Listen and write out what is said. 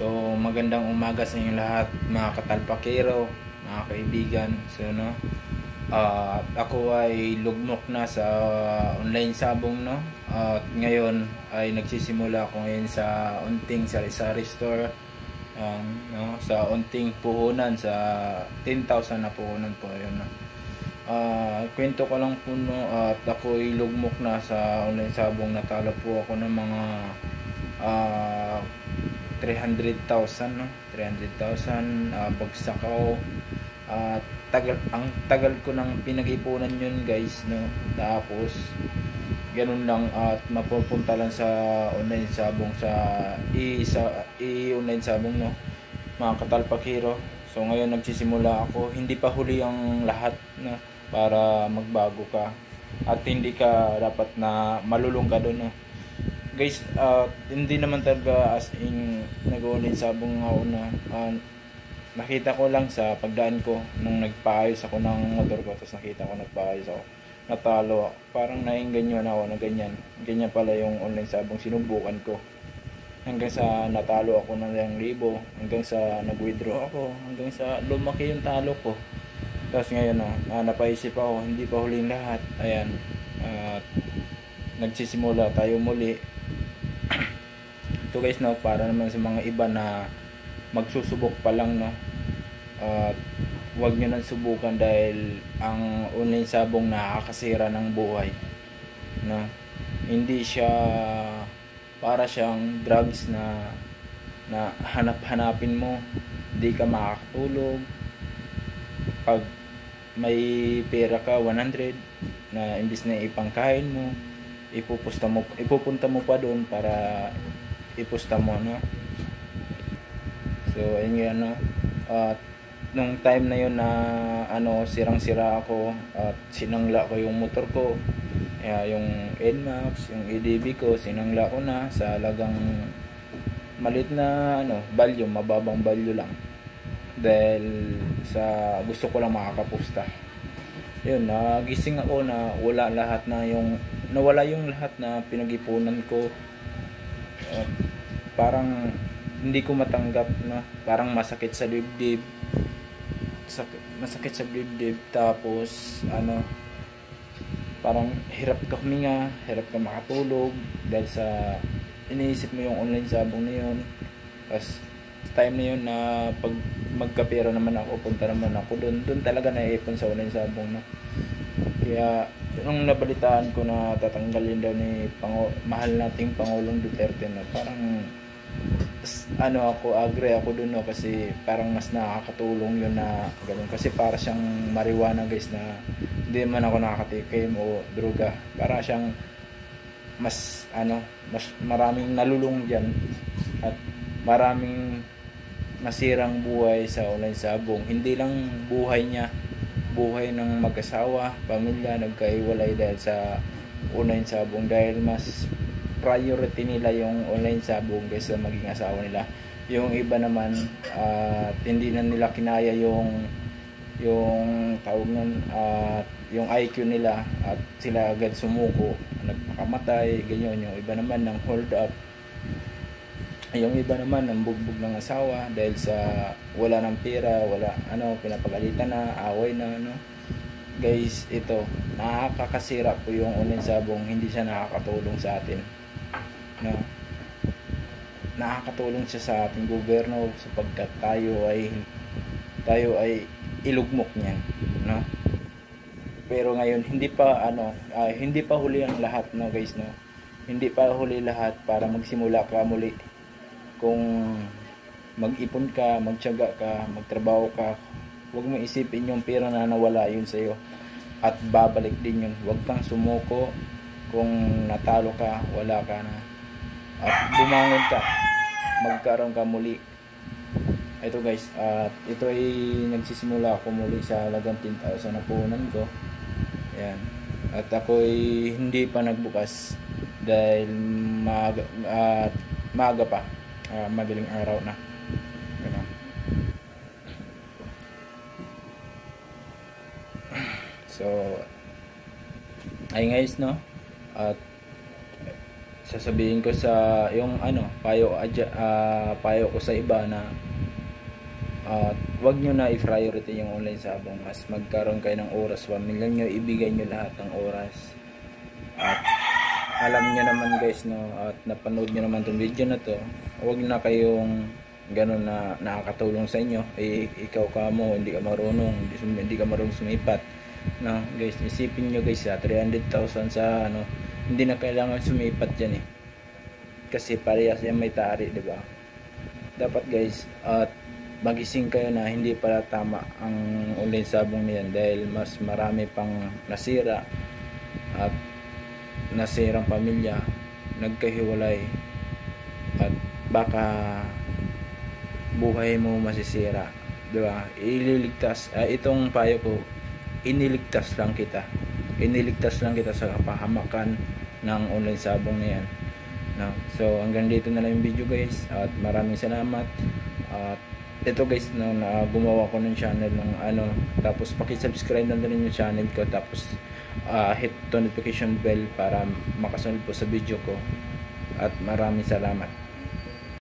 So magandang umaga sa inyo lahat mga katalpakero, mga kaibigan. So no, at ako ay lugmok na sa online sabong no. At ngayon ay nagsisimula ako ngayon sa unting sari-sari store. Um, no, sa unting puhunan sa 10,000 na puhunan po yun no. Uh, kwento ko lang po no at ako ay lugmok na sa online sabong natalo po ako ng mga uh, 300,000 no? 300,000 uh, bagsak ako. At uh, tagal ang tagal ko nang pinag-ipunan yun guys no? Tapos ganun lang at mapupunta lang sa online sabong sa i sa i online sabong no? Mga katalpak hero. So ngayon nagsisimula ako. Hindi pa huli ang lahat no? Para magbago ka. At hindi ka dapat na malulong doon no guys uh, hindi naman talaga as in nag-online sabong ako na uh, nakita ko lang sa pagdaan ko nung nagpaayos ako ng motor ko tapos nakita ko nagpaayos ako. Natalo. Ako parang nainganyo na ako na ganyan. Ganyan pala yung online sabong sinubukan ko. Hanggang sa natalo ako ng 1,000 hanggang sa nag-withdraw ako hanggang sa lumaki yung talo ko. Tapos ngayon oh, uh, napaisip ako hindi pa huling lahat. Ayan. At uh, nagsisimula tayo muli ito guys no para naman sa mga iba na magsusubok pa lang no at uh, wag nyo nang subukan dahil ang online sabong nakakasira ng buhay no. Hindi siya para siyang drugs na na hanap-hanapin mo. Hindi ka makakatulog. Pag may pera ka 100 na imbis na ipangkain mo ipupusta mo ipupunta mo pa doon para ipusta mo no? So ayun yun no? At nung time na yun na ano sirang sira ako at sinangla ko yung motor ko yeah, yung NMAX yung EDB ko sinangla ko na sa lagang malit na ano value mababang value lang. Dahil sa gusto ko lang makakapusta. Yun nagising ako na wala lahat na yung nawala yung lahat na pinag-ipunan ko. Uh, parang hindi ko matanggap no parang masakit sa dibdib. Sakit, masakit sa dibdib. Tapos ano parang hirap ka huminga hirap ka makatulog dahil sa iniisip mo yung online sabong na yun. Tapos time na yun na pag magkapera naman ako punta naman ako doon doon talaga naiipon sa online sabong no kaya nung nabalitaan ko na tatanggalin daw ni Pango, mahal nating Pangulong Duterte na parang ano ako agree ako dun no? Kasi parang mas nakakatulong yun na ganun. Kasi para siyang marijuana guys na hindi man ako nakakatikim o droga. Para siyang mas ano mas maraming nalulung diyan at maraming masirang buhay sa online sabong hindi lang buhay niya buhay ng mag-asawa, pamilya, nagkaiwalay dahil sa online sabong dahil mas priority nila yung online sabong kaysa maging asawa nila. Yung iba naman at uh, hindi na nila kinaya yung yung tawag nun at uh, yung IQ nila at sila agad sumuko nagpakamatay ganyan yung iba naman ng hold up yung iba naman ang bugbog ng asawa dahil sa wala ng pera, wala ano, pinapagalitan na, away na ano. Guys, ito, nakakasira po yung online sabong, hindi siya nakakatulong sa atin. No? Nakakatulong siya sa ating gobyerno sapagkat tayo ay tayo ay ilugmok niyan, no? Pero ngayon hindi pa ano, uh, hindi pa huli ang lahat no guys no. Hindi pa huli lahat para magsimula ka muli kung mag-ipon ka, magtiyaga ka, magtrabaho ka, huwag mo isipin yung pera na nawala yun sa iyo at babalik din yun. Huwag kang sumuko kung natalo ka, wala ka na. At bumangon ka, magkaroon ka muli. Ito guys, at ito ay nagsisimula ako muli sa halagang 10,000 na punan ko. Ayan. At ako ay hindi pa nagbukas dahil maaga, at maaga pa uh, madaling araw na. Ganun. so ay guys no? At sasabihin ko sa yung ano payo uh, payo ko sa iba na at uh, wag nyo na i-priority yung online sabong. Mas magkaroon kayo ng oras. Pamilya nyo ibigay nyo lahat ng oras. At alam nyo naman guys no at napanood nyo naman tong video na to wag na kayong ganun na nakakatulong sa inyo. Eh, ikaw ka mo hindi ka marunong hindi, ka marunong sumipat no? Guys isipin nyo guys ha 300,000 sa ano hindi na kailangan sumipat yan eh. Kasi parehas yan may tari di ba? Dapat guys at magising kayo na hindi pala tama ang online sabong niyan dahil mas marami pang nasira at nasirang pamilya nagkahiwalay at baka buhay mo masisira di ba? Ililigtas uh, itong payo ko iniligtas lang kita. Iniligtas lang kita sa kapahamakan ng online sabong na yan. No? so hanggang dito na lang yung video guys. At maraming salamat. At ito guys no, na gumawa ko ng channel ng ano tapos paki-subscribe na rin yung channel ko tapos uh, hit the notification bell para makasunod po sa video ko. At maraming salamat